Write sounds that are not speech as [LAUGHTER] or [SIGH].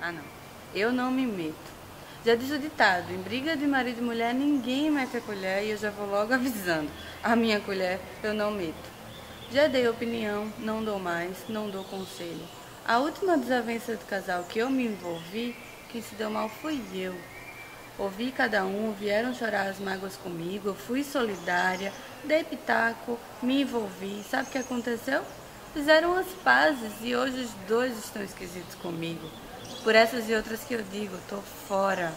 Ah, não. Eu não me meto. Já diz o ditado, em briga de marido e mulher ninguém mete a colher e eu já vou logo [LAUGHS] avisando. A minha colher eu não meto. Já dei opinião, não dou mais, não dou conselho. A última desavença do casal que eu me envolvi, quem se deu mal fui eu. Ouvi cada um, vieram chorar as mágoas comigo, eu fui solidária, dei pitaco, me envolvi. Sabe o que aconteceu? Fizeram as pazes e hoje os dois estão esquisitos comigo. Por essas e outras que eu digo, tô fora.